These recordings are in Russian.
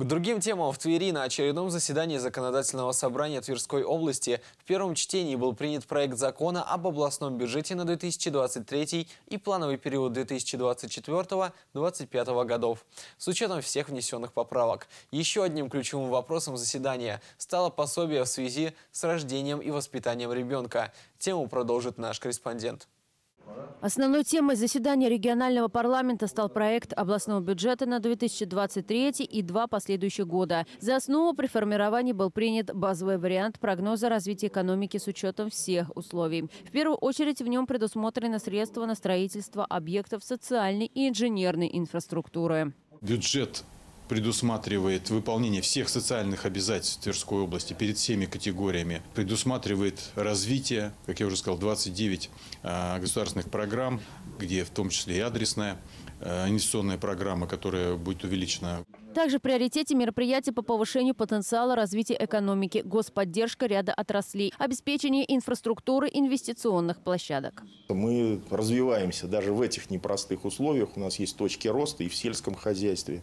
К другим темам в Твери на очередном заседании Законодательного собрания Тверской области в первом чтении был принят проект закона об областном бюджете на 2023 и плановый период 2024-2025 годов с учетом всех внесенных поправок. Еще одним ключевым вопросом заседания стало пособие в связи с рождением и воспитанием ребенка. Тему продолжит наш корреспондент. Основной темой заседания регионального парламента стал проект областного бюджета на 2023 и два последующих года. За основу при формировании был принят базовый вариант прогноза развития экономики с учетом всех условий. В первую очередь в нем предусмотрены средства на строительство объектов социальной и инженерной инфраструктуры. Бюджет предусматривает выполнение всех социальных обязательств Тверской области перед всеми категориями, предусматривает развитие, как я уже сказал, 29 а, государственных программ, где в том числе и адресная а, инвестиционная программа, которая будет увеличена. Также в приоритете мероприятия по повышению потенциала развития экономики, господдержка ряда отраслей, обеспечение инфраструктуры инвестиционных площадок. Мы развиваемся даже в этих непростых условиях. У нас есть точки роста и в сельском хозяйстве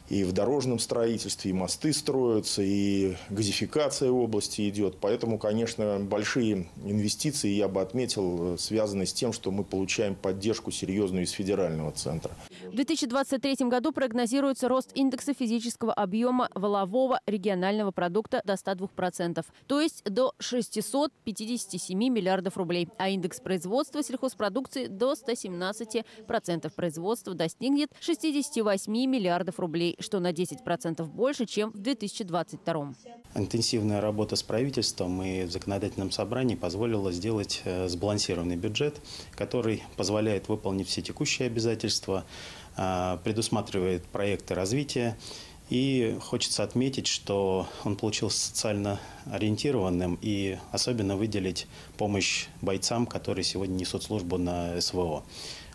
и в дорожном строительстве, и мосты строятся, и газификация области идет. Поэтому, конечно, большие инвестиции, я бы отметил, связаны с тем, что мы получаем поддержку серьезную из федерального центра. В 2023 году прогнозируется рост индекса физического объема валового регионального продукта до 102%, то есть до 657 миллиардов рублей, а индекс производства сельхозпродукции до 117% производства достигнет 68 миллиардов рублей, что на 10% больше, чем в 2022. Интенсивная работа с правительством и в законодательном собрании позволила сделать э, сбалансированный бюджет, который позволяет выполнить все текущие обязательства, э, предусматривает проекты развития и хочется отметить, что он получился социально ориентированным и особенно выделить помощь бойцам, которые сегодня несут службу на СВО.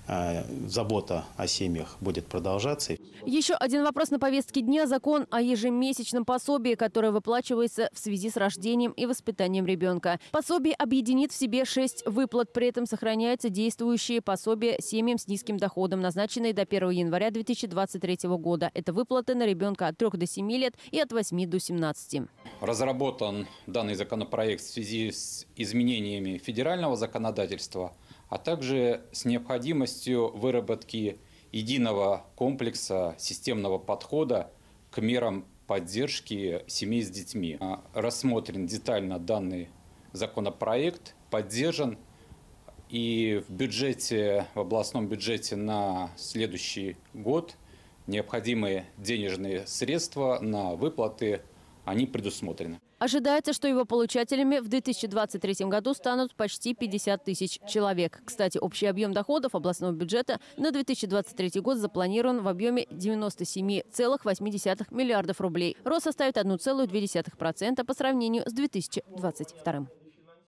А, забота о семьях будет продолжаться. Еще один вопрос на повестке дня – закон о ежемесячном пособии, которое выплачивается в связи с рождением и воспитанием ребенка. Пособие объединит в себе шесть выплат, при этом сохраняются действующие пособия семьям с низким доходом, назначенные до 1 января 2023 года. Это выплаты на ребенка от 3 до 7 лет и от 8 до 17. Разработан данный законопроект в связи с изменениями федерального законодательства – а также с необходимостью выработки единого комплекса системного подхода к мерам поддержки семей с детьми. А, рассмотрен детально данный законопроект, поддержан и в бюджете, в областном бюджете на следующий год необходимые денежные средства на выплаты они предусмотрены. Ожидается, что его получателями в 2023 году станут почти 50 тысяч человек. Кстати, общий объем доходов областного бюджета на 2023 год запланирован в объеме 97,8 миллиардов рублей. Рост составит 1,2% по сравнению с 2022.